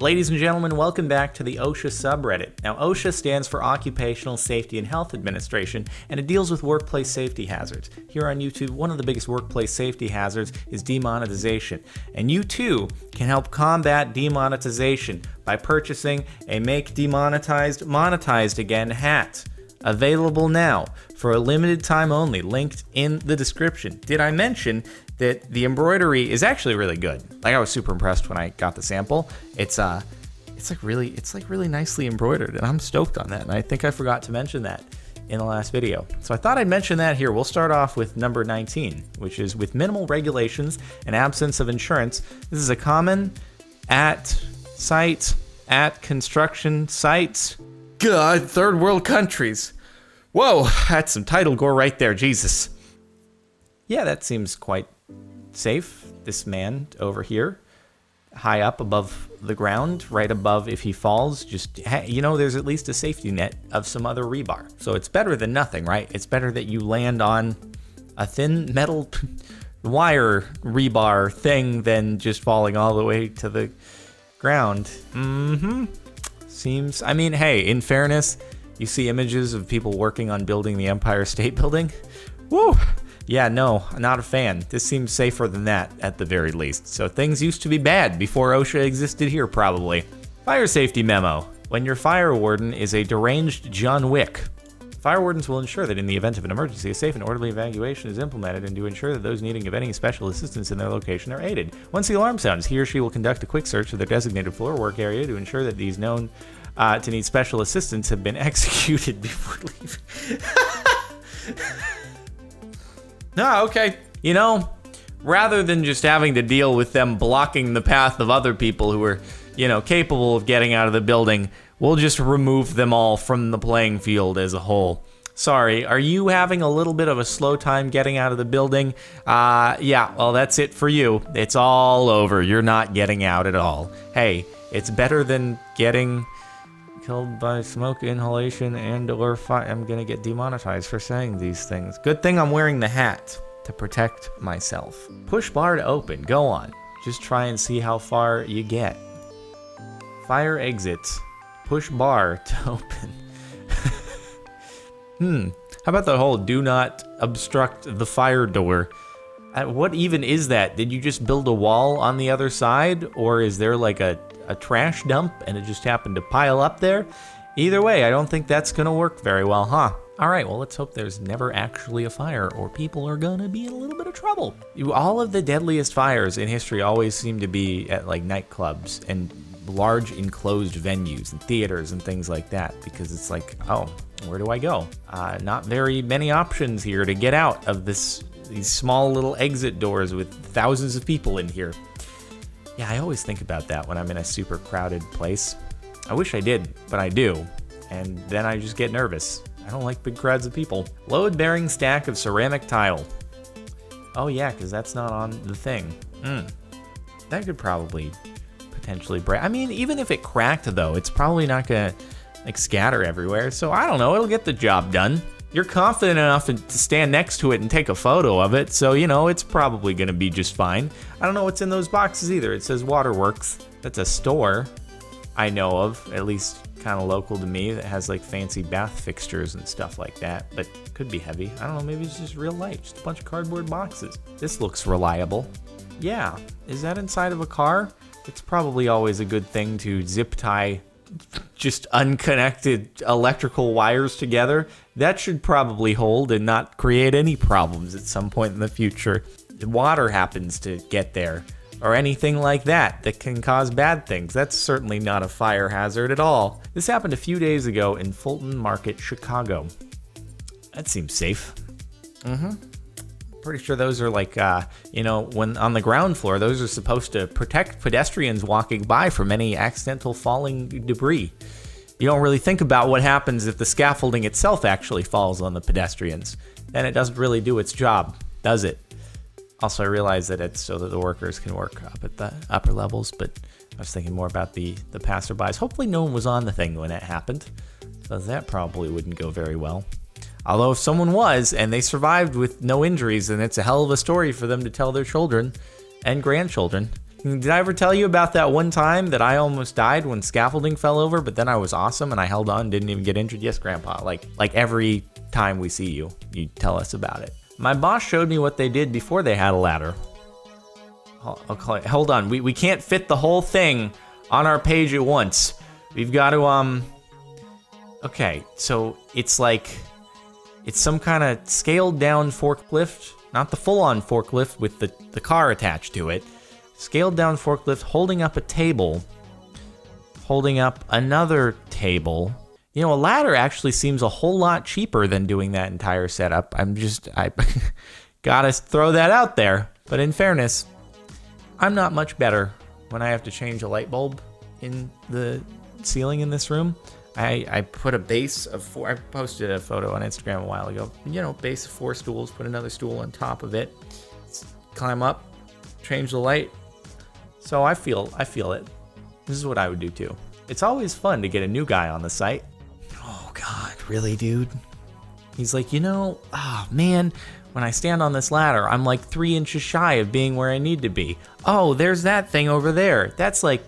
Ladies and gentlemen, welcome back to the OSHA subreddit. Now, OSHA stands for Occupational Safety and Health Administration, and it deals with workplace safety hazards. Here on YouTube, one of the biggest workplace safety hazards is demonetization. And you too can help combat demonetization by purchasing a Make Demonetized Monetized Again hat. Available now for a limited time only, linked in the description. Did I mention that the embroidery is actually really good? Like I was super impressed when I got the sample. It's uh it's like really it's like really nicely embroidered and I'm stoked on that. And I think I forgot to mention that in the last video. So I thought I'd mention that here. We'll start off with number 19, which is with minimal regulations and absence of insurance. This is a common at site at construction sites God, third world countries. Whoa, that's some title gore right there, Jesus. Yeah, that seems quite safe. This man over here, high up above the ground, right above if he falls, just, you know, there's at least a safety net of some other rebar. So it's better than nothing, right? It's better that you land on a thin metal wire rebar thing than just falling all the way to the ground. Mm hmm. Seems, I mean, hey, in fairness, you see images of people working on building the Empire State Building. Woo! Yeah, no, not a fan. This seems safer than that, at the very least. So things used to be bad before OSHA existed here, probably. Fire safety memo. When your fire warden is a deranged John Wick, Fire wardens will ensure that in the event of an emergency, a safe and orderly evacuation is implemented and to ensure that those needing of any special assistance in their location are aided. Once the alarm sounds, he or she will conduct a quick search of their designated floor work area to ensure that these known uh, to need special assistance have been executed before leaving. no, okay. You know, rather than just having to deal with them blocking the path of other people who are, you know, capable of getting out of the building, We'll just remove them all from the playing field as a whole. Sorry, are you having a little bit of a slow time getting out of the building? Uh, yeah, well, that's it for you. It's all over. You're not getting out at all. Hey, it's better than getting killed by smoke inhalation and or fire. I'm gonna get demonetized for saying these things. Good thing I'm wearing the hat to protect myself. Push bar to open. Go on. Just try and see how far you get. Fire exits push bar to open. hmm. How about the whole do not obstruct the fire door? What even is that? Did you just build a wall on the other side? Or is there like a, a trash dump and it just happened to pile up there? Either way, I don't think that's gonna work very well, huh? Alright, well, let's hope there's never actually a fire, or people are gonna be in a little bit of trouble. All of the deadliest fires in history always seem to be at like nightclubs and large enclosed venues and theaters and things like that because it's like, oh, where do I go? Uh, not very many options here to get out of this these small little exit doors with thousands of people in here. Yeah, I always think about that when I'm in a super crowded place. I wish I did, but I do. And then I just get nervous. I don't like big crowds of people. Load bearing stack of ceramic tile. Oh yeah, because that's not on the thing. Hmm. That could probably potentially break. I mean, even if it cracked though, it's probably not gonna like scatter everywhere. So I don't know, it'll get the job done. You're confident enough to stand next to it and take a photo of it, so you know it's probably gonna be just fine. I don't know what's in those boxes either. It says Waterworks. That's a store I know of, at least kind of local to me, that has like fancy bath fixtures and stuff like that, but could be heavy. I don't know, maybe it's just real light, just a bunch of cardboard boxes. This looks reliable. Yeah, is that inside of a car? it's probably always a good thing to zip tie just unconnected electrical wires together. That should probably hold and not create any problems at some point in the future. Water happens to get there or anything like that that can cause bad things. That's certainly not a fire hazard at all. This happened a few days ago in Fulton Market, Chicago. That seems safe. Mm-hmm pretty sure those are like, uh, you know, when on the ground floor, those are supposed to protect pedestrians walking by from any accidental falling debris. You don't really think about what happens if the scaffolding itself actually falls on the pedestrians. Then it doesn't really do its job, does it? Also, I realize that it's so that the workers can work up at the upper levels, but I was thinking more about the, the passerbys. Hopefully no one was on the thing when it happened, so that probably wouldn't go very well. Although if someone was and they survived with no injuries, then it's a hell of a story for them to tell their children and grandchildren. Did I ever tell you about that one time that I almost died when scaffolding fell over, but then I was awesome and I held on, didn't even get injured? Yes, Grandpa. Like like every time we see you, you tell us about it. My boss showed me what they did before they had a ladder. Hold on. We we can't fit the whole thing on our page at once. We've got to um. Okay, so it's like it's some kind of scaled down forklift, not the full on forklift with the the car attached to it scaled down forklift holding up a table, holding up another table. You know, a ladder actually seems a whole lot cheaper than doing that entire setup. I'm just, I gotta throw that out there. But in fairness, I'm not much better when I have to change a light bulb in the ceiling in this room. I, I put a base of four, I posted a photo on Instagram a while ago. You know, base of four stools, put another stool on top of it, climb up, change the light, so I feel I feel it. This is what I would do too. It's always fun to get a new guy on the site. Oh god, really, dude? He's like, you know, ah oh, man, when I stand on this ladder, I'm like three inches shy of being where I need to be. Oh, there's that thing over there. That's like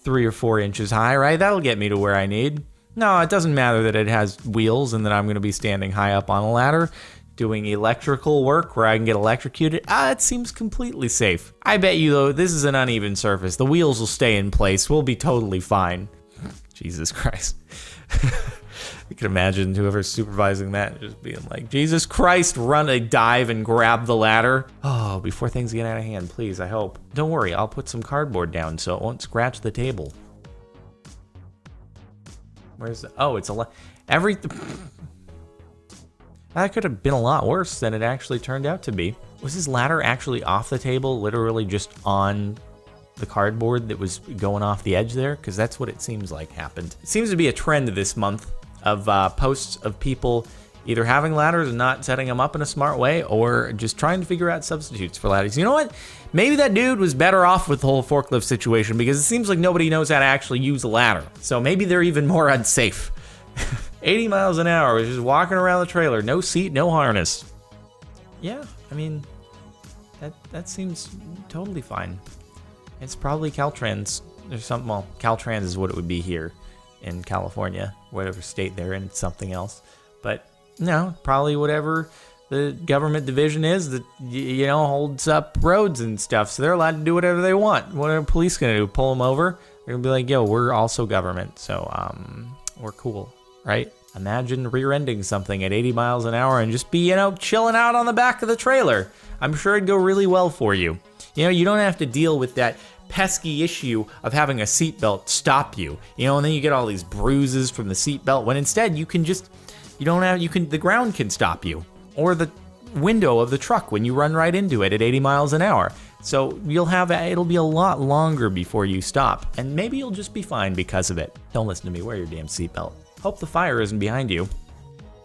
three or four inches high, right? That'll get me to where I need. No, it doesn't matter that it has wheels and that I'm going to be standing high up on a ladder doing electrical work where I can get electrocuted, ah, it seems completely safe. I bet you though, this is an uneven surface. The wheels will stay in place. We'll be totally fine. Jesus Christ. you can imagine whoever's supervising that just being like, Jesus Christ, run a dive and grab the ladder. Oh, before things get out of hand, please, I hope. Don't worry, I'll put some cardboard down so it won't scratch the table. Where's the, oh, it's a, lot. every, that could have been a lot worse than it actually turned out to be. Was his ladder actually off the table, literally just on the cardboard that was going off the edge there? Because that's what it seems like happened. It seems to be a trend this month of uh, posts of people either having ladders and not setting them up in a smart way or just trying to figure out substitutes for ladders. You know what? Maybe that dude was better off with the whole forklift situation because it seems like nobody knows how to actually use a ladder. So maybe they're even more unsafe. 80 miles an hour, just walking around the trailer, no seat, no harness. Yeah, I mean, that that seems totally fine. It's probably Caltrans or something. Well, Caltrans is what it would be here in California, whatever state they're in. It's something else, but no, probably whatever the government division is that you know holds up roads and stuff. So they're allowed to do whatever they want. What are police gonna do? Pull them over? They're gonna be like, "Yo, we're also government, so um, we're cool." right? Imagine rear-ending something at 80 miles an hour and just be, you know, chilling out on the back of the trailer. I'm sure it'd go really well for you. You know, you don't have to deal with that pesky issue of having a seatbelt stop you. You know, and then you get all these bruises from the seatbelt when instead you can just you don't have you can the ground can stop you or the window of the truck when you run right into it at 80 miles an hour. So you'll have it'll be a lot longer before you stop and maybe you'll just be fine because of it. Don't listen to me, wear your damn seatbelt. Hope the fire isn't behind you.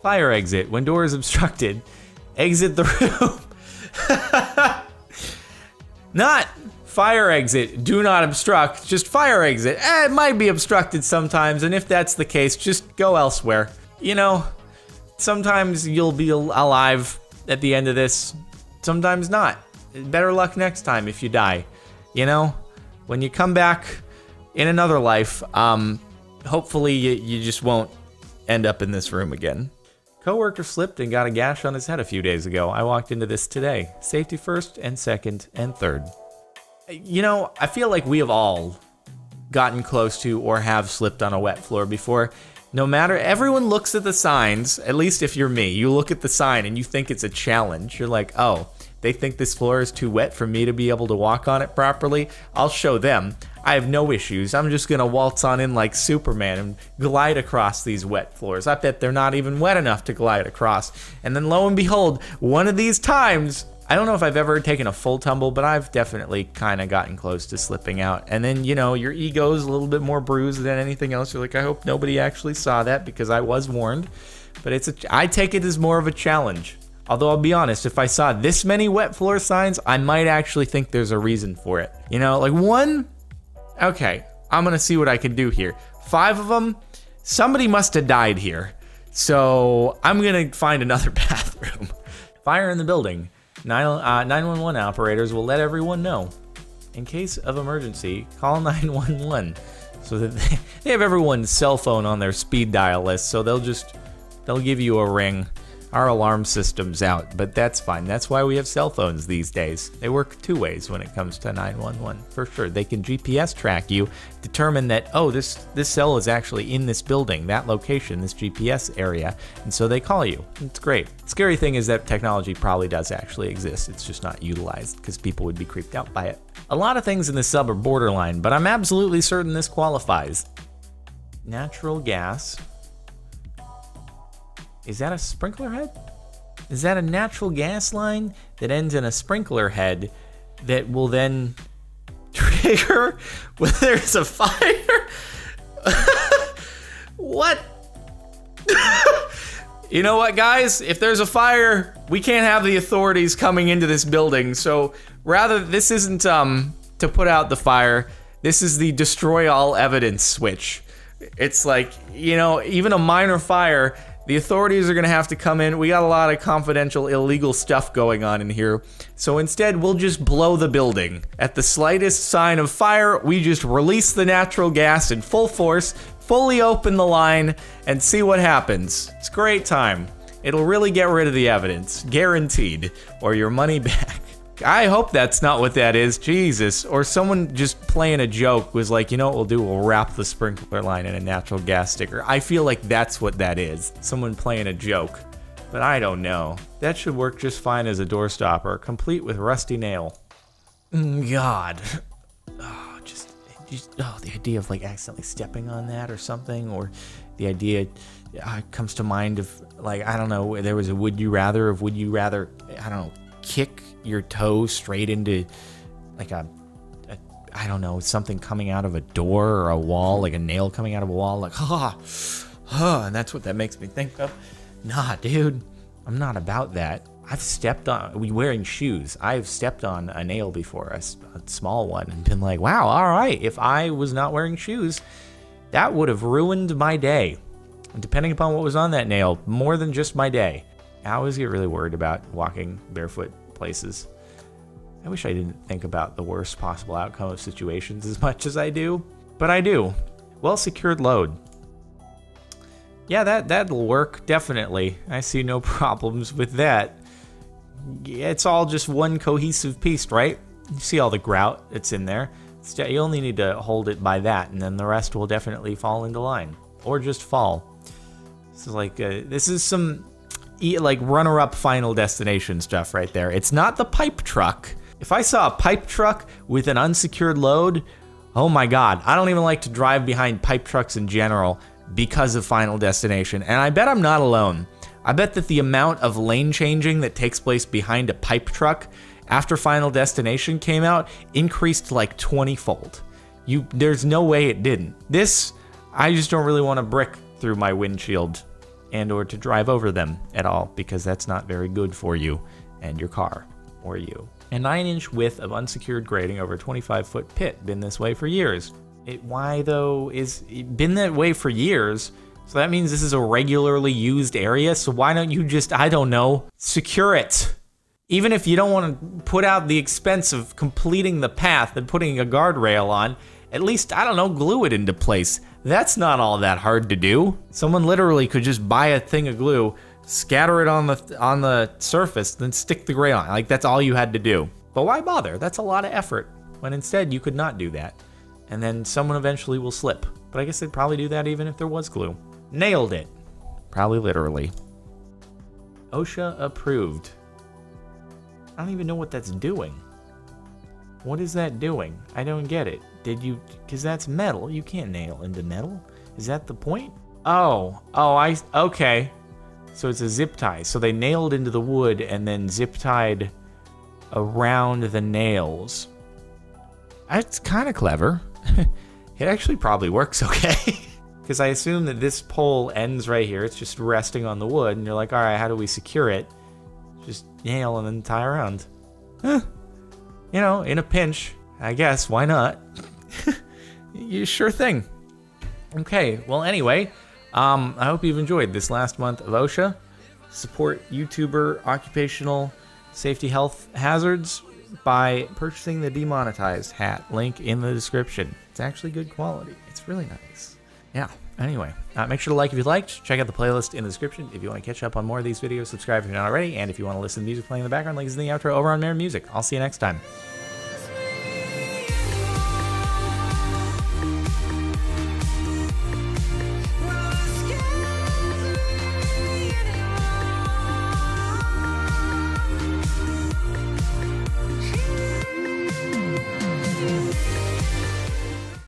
Fire exit. When door is obstructed, exit the room. not fire exit. Do not obstruct. Just fire exit. Eh, it might be obstructed sometimes, and if that's the case, just go elsewhere. You know, sometimes you'll be alive at the end of this, sometimes not. Better luck next time if you die. You know, when you come back in another life, um, hopefully you, you just won't end up in this room again. Coworker slipped and got a gash on his head a few days ago. I walked into this today. Safety first and second and third. You know, I feel like we have all gotten close to or have slipped on a wet floor before. No matter, everyone looks at the signs, at least if you're me, you look at the sign and you think it's a challenge. You're like, oh, they think this floor is too wet for me to be able to walk on it properly. I'll show them. I have no issues. I'm just gonna waltz on in like Superman and glide across these wet floors. I bet they're not even wet enough to glide across. And then lo and behold, one of these times, I don't know if I've ever taken a full tumble, but I've definitely kind of gotten close to slipping out. And then, you know, your ego's a little bit more bruised than anything else. You're like, I hope nobody actually saw that because I was warned. But it's a, I take it as more of a challenge. Although I'll be honest, if I saw this many wet floor signs, I might actually think there's a reason for it. You know, like one Okay, I'm gonna see what I can do here. Five of them, somebody must have died here. So I'm gonna find another bathroom. Fire in the building. 9, uh, 911 operators will let everyone know. in case of emergency, call 911 so that they, they have everyone's cell phone on their speed dial list, so they'll just they'll give you a ring our alarm system's out, but that's fine. That's why we have cell phones these days. They work two ways when it comes to 911, for sure. They can GPS track you, determine that, oh, this, this cell is actually in this building, that location, this GPS area, and so they call you. It's great. Scary thing is that technology probably does actually exist. It's just not utilized because people would be creeped out by it. A lot of things in this sub are borderline, but I'm absolutely certain this qualifies. Natural gas is that a sprinkler head? Is that a natural gas line that ends in a sprinkler head that will then trigger when there's a fire? what? you know what, guys? If there's a fire, we can't have the authorities coming into this building. So rather, this isn't um to put out the fire. This is the destroy all evidence switch. It's like, you know, even a minor fire the authorities are going to have to come in. We got a lot of confidential, illegal stuff going on in here. So instead, we'll just blow the building. At the slightest sign of fire, we just release the natural gas in full force, fully open the line, and see what happens. It's great time. It'll really get rid of the evidence, guaranteed, or your money back. I hope that's not what that is. Jesus. Or someone just playing a joke was like, you know what we'll do? We'll wrap the sprinkler line in a natural gas sticker. I feel like that's what that is. Someone playing a joke. But I don't know. That should work just fine as a door stopper, complete with rusty nail. Mm, God. Oh, just, just oh, the idea of like accidentally stepping on that or something, or the idea uh, comes to mind of like I don't know. There was a would you rather of would you rather I don't know kick your toe straight into like a, a I don't know, something coming out of a door or a wall, like a nail coming out of a wall, like ha, ha, and that's what that makes me think of. Nah, dude, I'm not about that. I've stepped on, we wearing shoes. I've stepped on a nail before, a, a small one, and been like, wow, all right. If I was not wearing shoes, that would have ruined my day. And depending upon what was on that nail, more than just my day. I always get really worried about walking barefoot places. I wish I didn't think about the worst possible outcome of situations as much as I do, but I do. Well secured load. Yeah, that, that'll work, definitely. I see no problems with that. It's all just one cohesive piece, right? You see all the grout that's in there. You only need to hold it by that, and then the rest will definitely fall into line. Or just fall. This is like, uh, this is some like runner-up Final Destination stuff right there. It's not the pipe truck. If I saw a pipe truck with an unsecured load, oh my god, I don't even like to drive behind pipe trucks in general because of Final Destination. And I bet I'm not alone. I bet that the amount of lane changing that takes place behind a pipe truck after Final Destination came out increased like 20 fold. You, there's no way it didn't. This, I just don't really want to brick through my windshield and or to drive over them at all because that's not very good for you and your car or you. A 9 inch width of unsecured grading over a 25 foot pit been this way for years. It, why though is been that way for years? So that means this is a regularly used area. So why don't you just, I don't know, secure it? Even if you don't want to put out the expense of completing the path and putting a guardrail on, at least, I don't know, glue it into place. That's not all that hard to do. Someone literally could just buy a thing of glue, scatter it on the on the surface, then stick the gray on. Like that's all you had to do. But why bother? That's a lot of effort. When instead you could not do that. And then someone eventually will slip. But I guess they'd probably do that even if there was glue. Nailed it. Probably literally. OSHA approved. I don't even know what that's doing. What is that doing? I don't get it. Did you... Because that's metal. You can't nail into metal. Is that the point? Oh. Oh, I... Okay. So it's a zip tie. So they nailed into the wood and then zip tied around the nails. That's kind of clever. it actually probably works okay. Because I assume that this pole ends right here. It's just resting on the wood. And you're like, all right, how do we secure it? Just nail and then tie around. Huh you know, in a pinch, I guess, why not? you sure thing. Okay, well, anyway, um, I hope you've enjoyed this last month of OSHA. Support YouTuber occupational safety health hazards by purchasing the demonetized hat. Link in the description. It's actually good quality. It's really nice. Yeah. Anyway, uh, make sure to like if you liked. Check out the playlist in the description if you want to catch up on more of these videos. Subscribe if you're not already. And if you want to listen to music playing in the background, links in the outro over on Mare Music. I'll see you next time.